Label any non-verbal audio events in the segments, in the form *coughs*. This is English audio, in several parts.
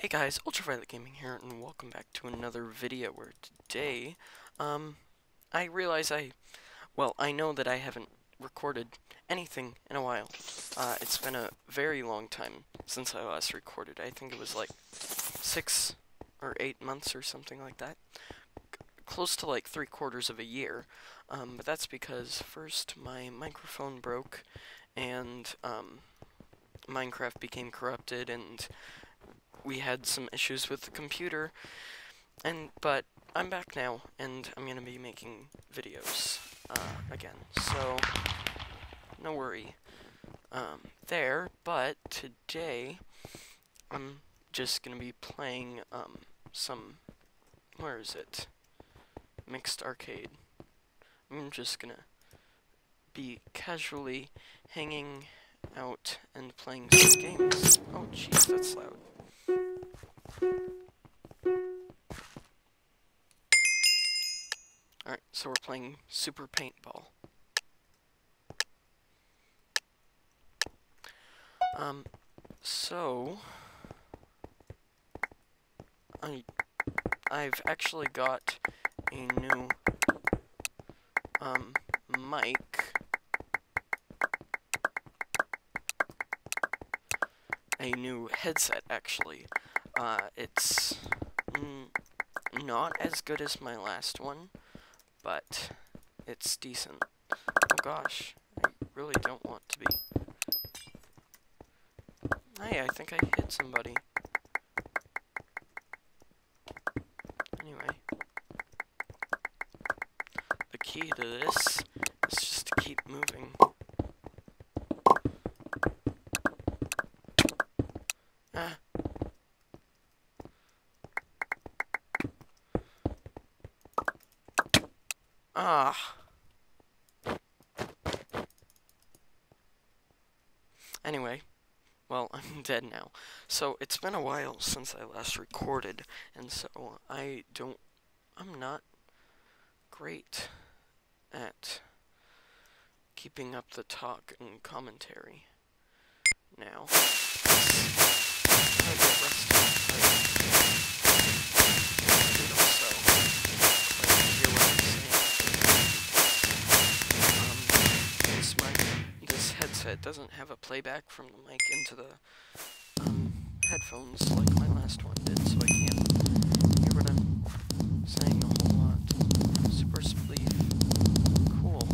Hey guys, Ultraviolet Gaming here, and welcome back to another video where today, um, I realize I, well, I know that I haven't recorded anything in a while. Uh, it's been a very long time since I last recorded. I think it was like six or eight months or something like that. C close to like three quarters of a year. Um, but that's because first my microphone broke and, um, Minecraft became corrupted and we had some issues with the computer, and but I'm back now, and I'm gonna be making videos uh, again. So no worry um, there. But today I'm just gonna be playing um, some. Where is it? Mixed arcade. I'm just gonna be casually hanging out and playing some games. Oh jeez, that's loud. Alright, so we're playing Super Paintball. Um, so... I, I've actually got a new, um, mic. A new headset, actually. Uh, it's not as good as my last one, but it's decent. Oh gosh, I really don't want to be. Hey, I think I hit somebody. Anyway. The key to this is just to keep moving. Ah. Ah. Anyway, well, *laughs* I'm dead now. So, it's been a while since I last recorded, and so I don't, I'm not great at keeping up the talk and commentary now. it doesn't have a playback from the mic into the um, headphones like my last one did, so I can't hear what I'm saying a whole lot. Super spleef. Cool.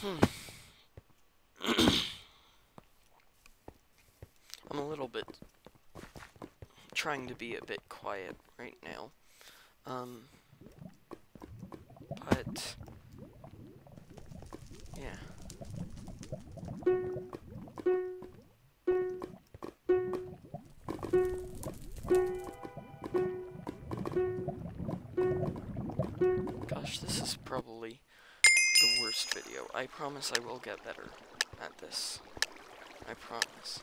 Hmm. little bit trying to be a bit quiet right now. Um, but, yeah. Gosh, this is probably the worst video. I promise I will get better at this. I promise.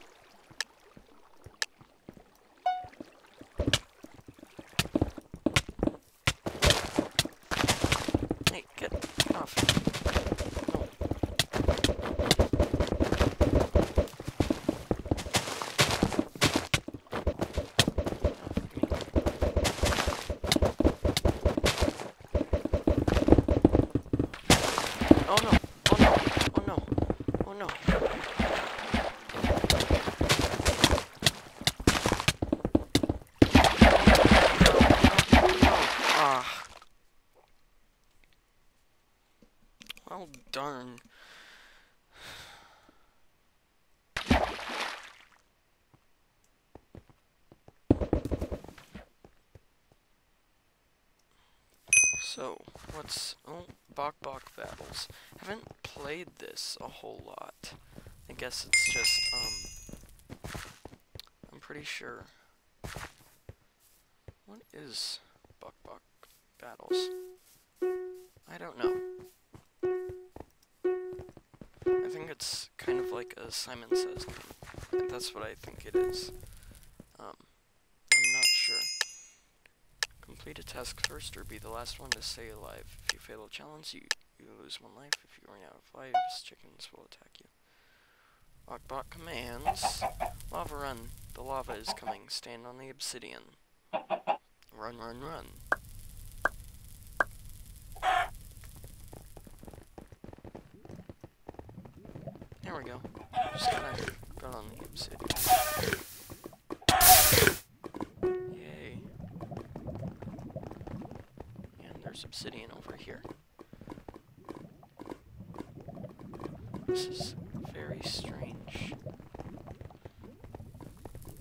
Oh, darn. So, what's... Oh, Bawk Bawk Battles. Haven't played this a whole lot. I guess it's just, um... I'm pretty sure. What is Bawk Bawk Battles? I don't know. I think it's kind of like a Simon Says. That's what I think it is. Um, I'm not sure. Complete a task first or be the last one to stay alive. If you fail a challenge, you, you lose one life. If you run out of lives, chickens will attack you. Bawk Bawk commands. Lava run. The lava is coming. Stand on the obsidian. Run, run, run. There we go. Just gotta go on the obsidian. Yay. And there's obsidian over here. This is very strange.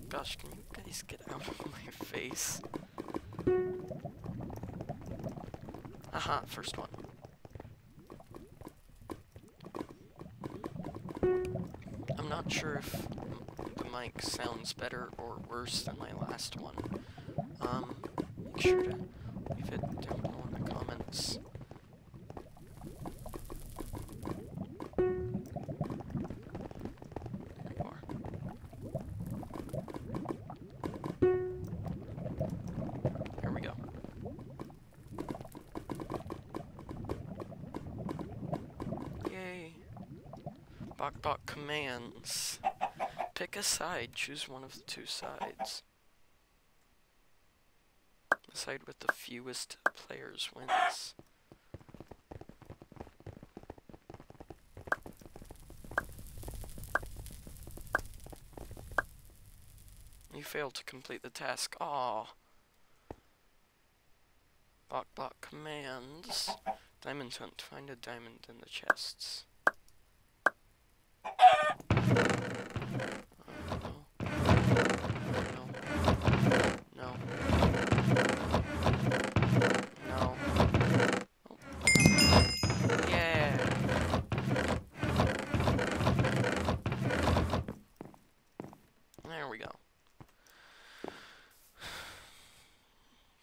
Gosh, can you guys get out of my face? Aha, first one. Not sure if the mic sounds better or worse than my last one. Um, make sure to Bok commands. Pick a side. Choose one of the two sides. The side with the fewest players wins. You failed to complete the task. Bawk Bawk commands. Diamond hunt. Find a diamond in the chests.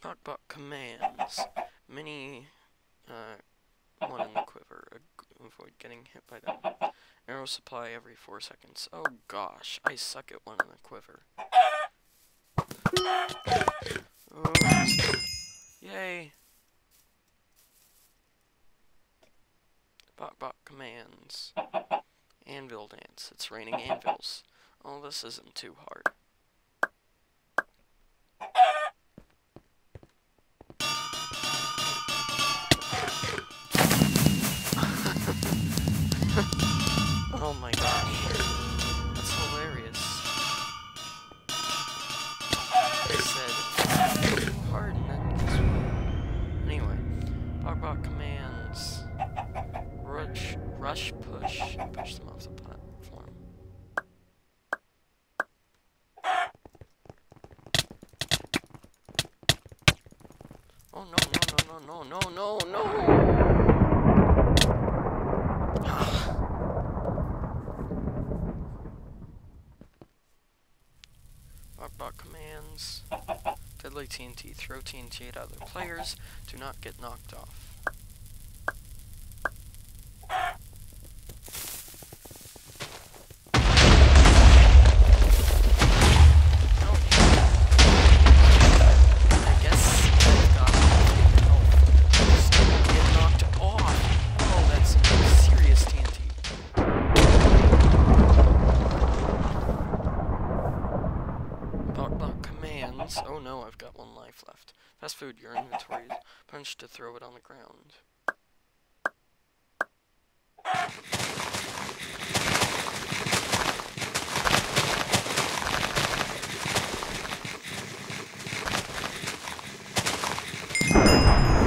Bawk Bawk commands. Mini, uh, one in the quiver. Avoid getting hit by them. Arrow supply every four seconds. Oh gosh, I suck at one in the quiver. Oh, yay! Bawk Bawk commands. Anvil dance. It's raining anvils. Oh, this isn't too hard. should push them off the platform. Oh no, no, no, no, no, no, no, no! Commands. Deadly TNT, throw TNT at other players, do not get knocked off. To throw it on the ground.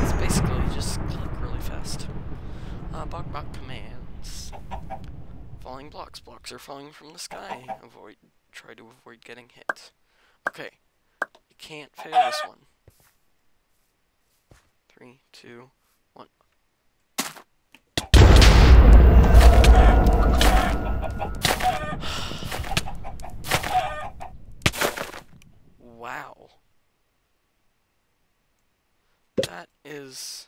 It's basically just click really fast. Uh, Bawk Bawk commands. Falling blocks. Blocks are falling from the sky. Avoid. Try to avoid getting hit. Okay. You can't fail this one. Three, two, one. *sighs* wow. That is...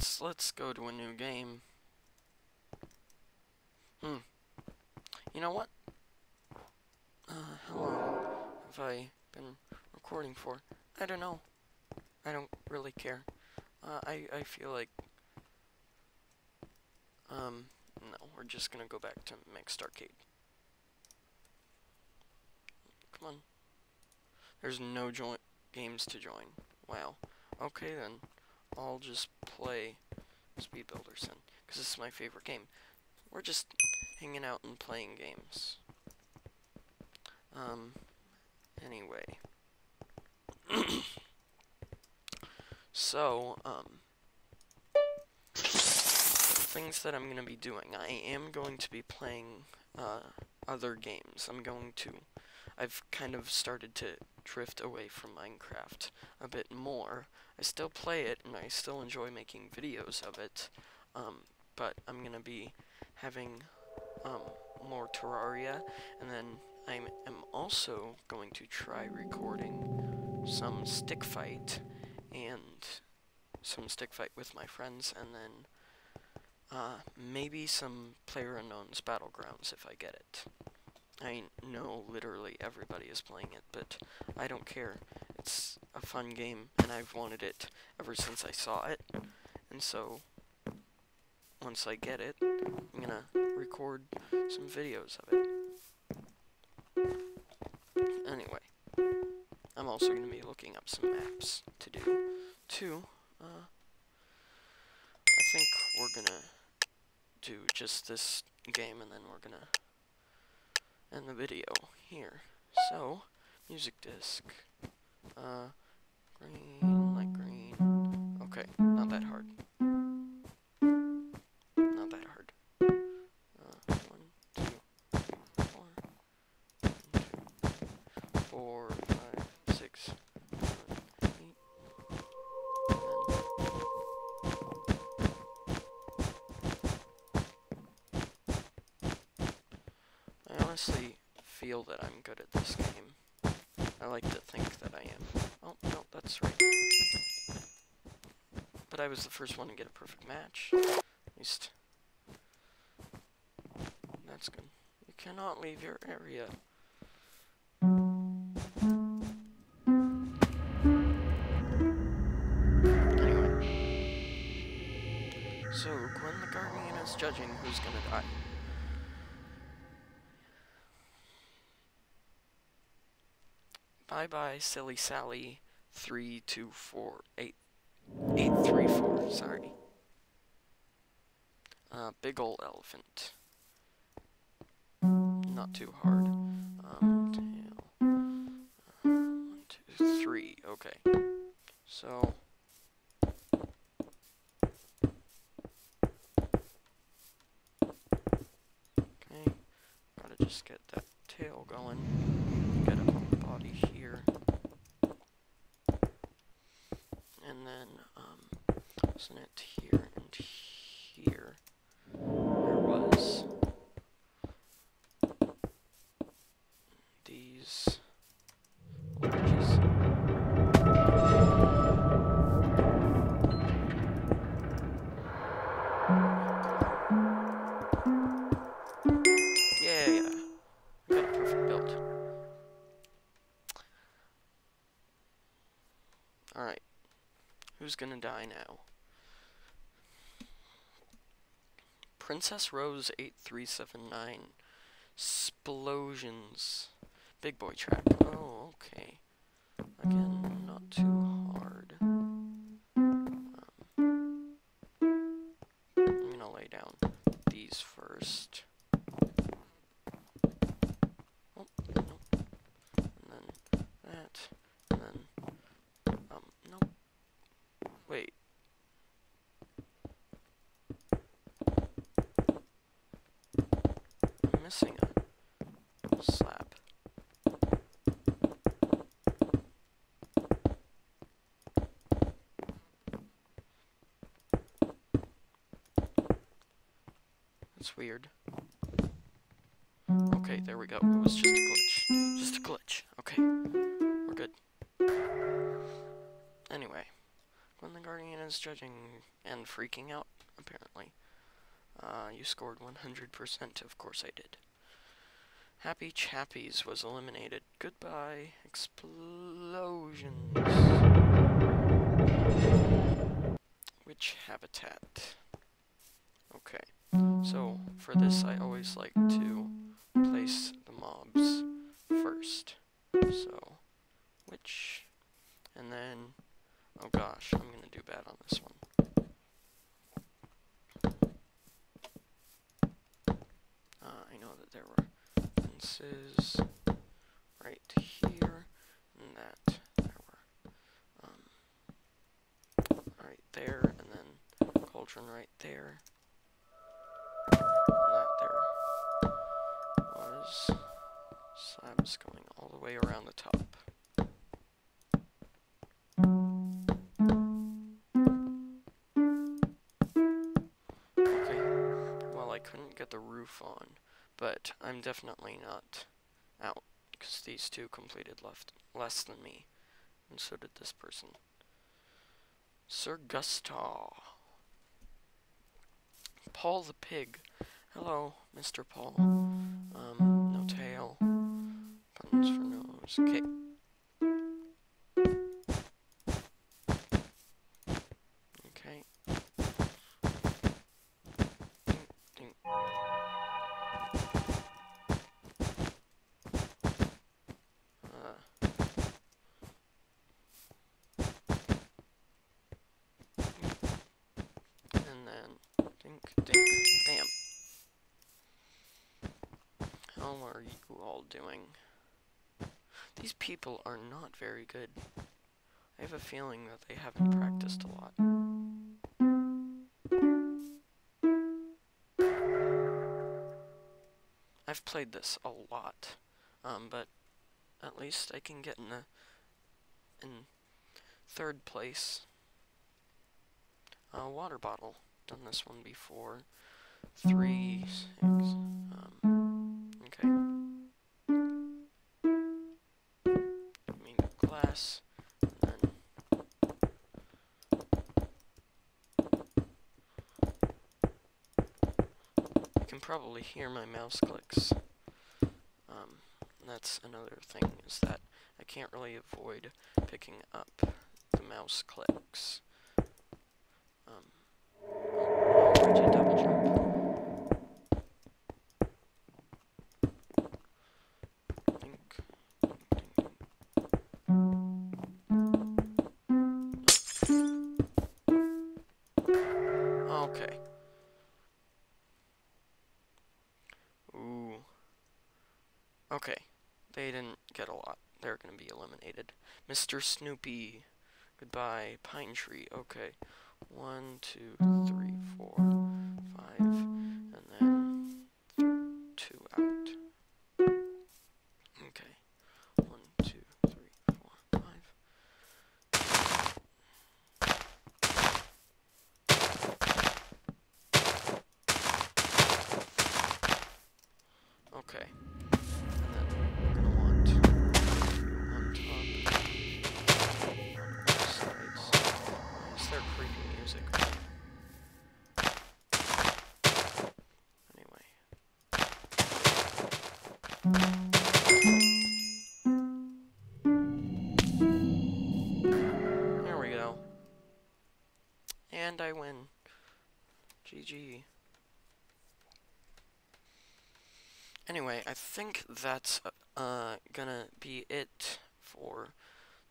let's let's go to a new game. Hmm. You know what? Uh, how long have I been recording for? I don't know. I don't really care. Uh, I I feel like um no, we're just gonna go back to mixed arcade. Come on. There's no join games to join. Wow. Okay then. I'll just play Speed Builders then, because this is my favorite game. We're just hanging out and playing games. Um, anyway. *coughs* so, um, things that I'm going to be doing. I am going to be playing, uh, other games. I'm going to, I've kind of started to drift away from Minecraft a bit more. I still play it, and I still enjoy making videos of it, um, but I'm going to be having um, more Terraria, and then I am also going to try recording some stick fight, and some stick fight with my friends, and then uh, maybe some Player Unknown's Battlegrounds if I get it. I know literally everybody is playing it, but I don't care. It's a fun game, and I've wanted it ever since I saw it, and so once I get it, I'm gonna record some videos of it. Anyway, I'm also gonna be looking up some maps to do, too. Uh, I think we're gonna do just this game, and then we're gonna end the video here. So, music disc. Uh, green, light green. Okay, not that hard. Honestly feel that I'm good at this game. I like to think that I am. Oh, no, that's right. But I was the first one to get a perfect match. At least... That's good. You cannot leave your area. Anyway. So, Gwen the Guardian is judging who's gonna die. Bye bye, silly Sally. Three, two, four, eight, eight, three, four. Sorry. Uh, big ol' elephant. Not too hard. Um, tail. Uh, one, two, three. Okay. So. Okay. Gotta just get that tail going. Body here. And then, um, isn't it here? Gonna die now? Princess Rose 8379. Explosions. Big boy trap. Oh, okay. Again, not too hard. Um, I'm gonna lay down these first. Oh, nope. And then that. And then, um, nope. Wait. I'm missing a slab. That's weird. Okay, there we go. It was just a glitch. Just a glitch. Okay. We're good. Anyway. Gwen the Guardian is judging and freaking out, apparently. Uh, you scored 100%, of course I did. Happy Chappies was eliminated. Goodbye, explosions. Which habitat? So for this I always like to place the mobs first. So, which, and then, oh gosh, I'm gonna do bad on this one. Uh, I know that there were fences right here, and that there were, um, right there, and then cauldron right there. Slabs going all the way around the top. Okay, well I couldn't get the roof on, but I'm definitely not out, because these two completed left less than me, and so did this person. Sir Gustav. Paul the pig. Hello, Mr. Paul. Um, tail. Buttons for nose. Okay. Okay. Uh. And then, dink, dink, bam. How are you all doing? These people are not very good. I have a feeling that they haven't practiced a lot. I've played this a lot, um, but at least I can get in the in third place. Uh, water bottle. Done this one before. Three, six, um, then you can probably hear my mouse clicks. Um, that's another thing, is that I can't really avoid picking up the mouse clicks. They didn't get a lot. They're gonna be eliminated. Mr. Snoopy. Goodbye. Pine tree. Okay. One, two, three, four, And I win. GG. Anyway, I think that's uh, gonna be it for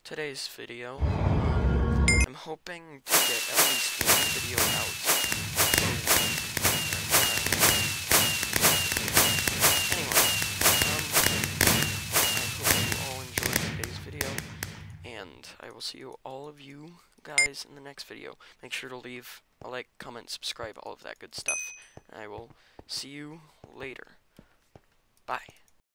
today's video. Um, I'm hoping to get at least one video out. Anyway, um, I hope you all enjoyed today's video, and I will see you all of you guys in the next video. Make sure to leave a like, comment, subscribe, all of that good stuff. And I will see you later. Bye.